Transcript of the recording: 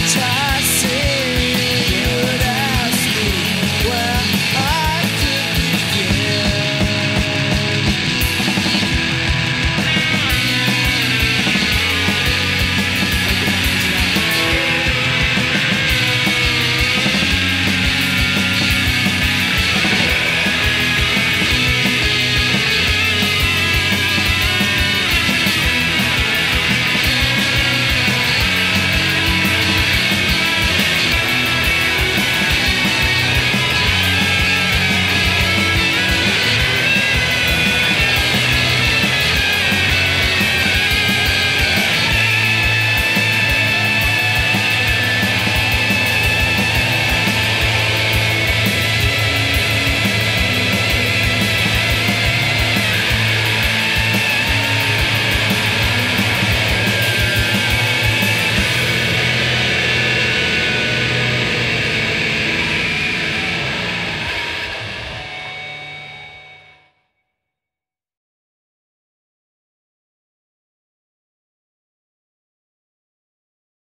which